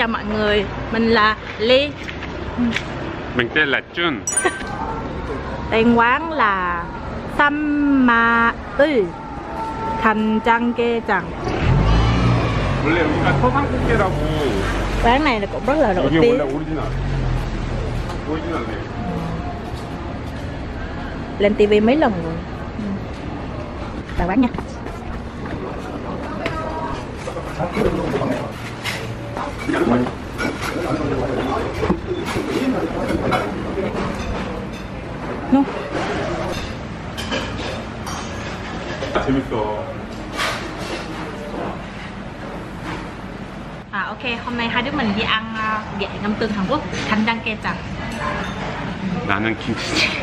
chào mọi người. Mình là Ly Mình tên là Jun Tên quán là Samma Ư. Thành Trăng Kê Trần. Quán này là cũng rất là nổi tiếng. Lên TV mấy lần rồi? Vào quán nha. No. 재밌어 À ok, hôm nay hai đứa mình đi ăn uh, gẹ ngâm tương Hàn Quốc Thành Trăng Kê Trăng 나는 김치찌개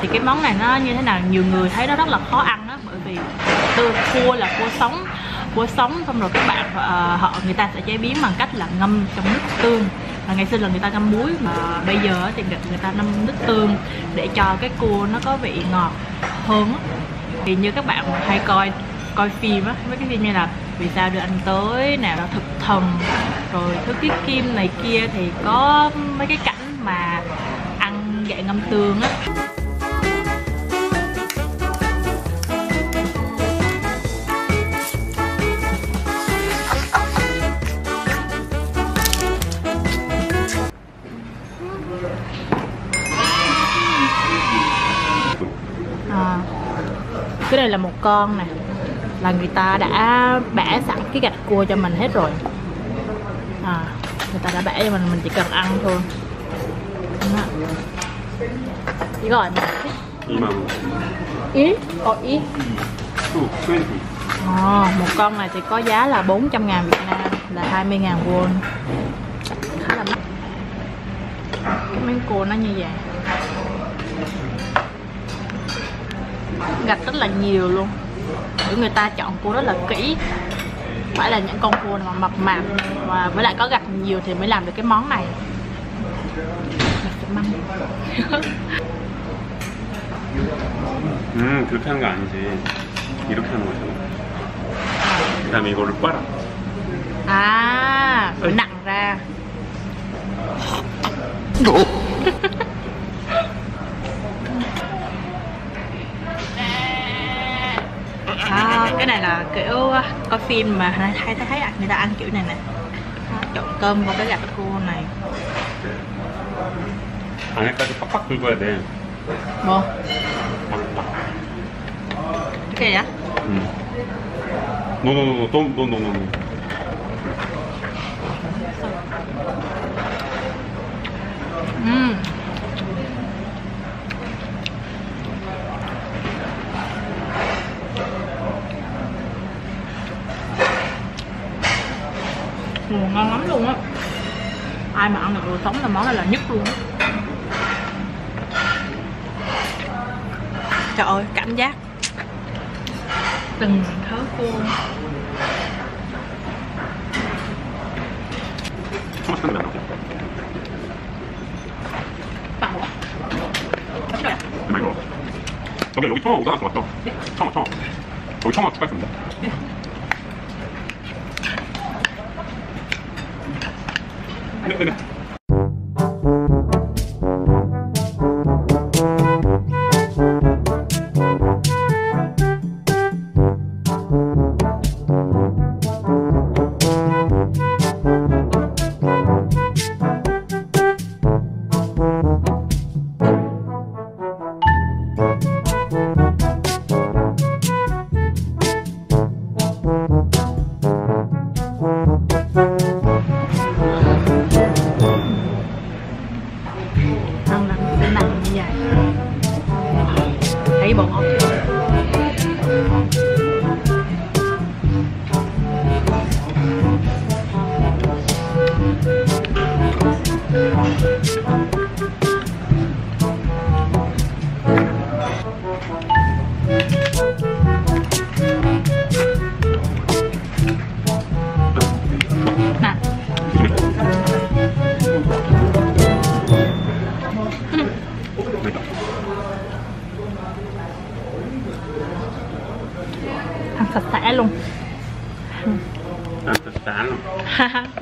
thì cái món này nó như thế nào nhiều người thấy nó rất là khó ăn đó bởi vì tương cua là cua sống cua sống xong rồi các bạn uh, họ người ta sẽ chế biến bằng cách là ngâm trong nước tương. Và ngày xưa là người ta ngâm muối mà bây giờ thì người người ta ngâm nước tương để cho cái cua nó có vị ngọt hơn thì như các bạn hay coi coi phim á mấy cái phim như là vì sao đưa anh tới nào đó thực thần rồi thứ cái kim này kia thì có mấy cái cảnh mà ăn gậy ngâm tương á. cái đây là một con nè. Là người ta đã bẻ sẵn cái gạch cua cho mình hết rồi. À, người ta đã bẻ cho mình mình chỉ cần ăn thôi. Đó. gọi mình ý có ý. À, một con này thì có giá là 400 ngàn Việt Nam là 20 ngàn won. Khá là mắc. Cái miếng cua nó như vậy gạch rất là nhiều luôn Bởi người ta chọn cua rất là kỹ phải là những con cua mà mập mạp và với lại có gạch nhiều thì mới làm được cái món này Gạch sẽ măng. 음 그렇게 하는 거 아니지 이렇게 하는 거잖아 그 다음에 이거를 빨아 à rồi nặng ra này là kiểu coi phim mà hay hay thấy à, người ta ăn kiểu này nè Đó, trộn cơm vào cái gạch cua này 안에까지 팍팍 긁어야 돼 một 팍팍 cái gì á 음. 노노노노 노노노노 ừ. Ừ, ngon lắm luôn á ai mà ăn được đồ sống là món này là nhất luôn á trời ơi cảm giác từng thớ cua 청아찬 면 나오지 bảo á trời 정말 이거 여기 여기 청아 오다 왔어 청아 청아 여기 청아 추가했습니다 Bueno. luôn.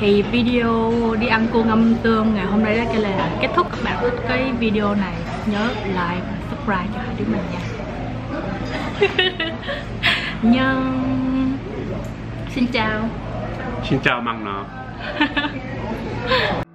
Thì video đi ăn cua ngâm tương ngày hôm nay đó là kết thúc. Các bạn thích cái video này nhớ like và subscribe cho hai đứa mình nha. Nhưng xin chào. Xin chào măng nọ.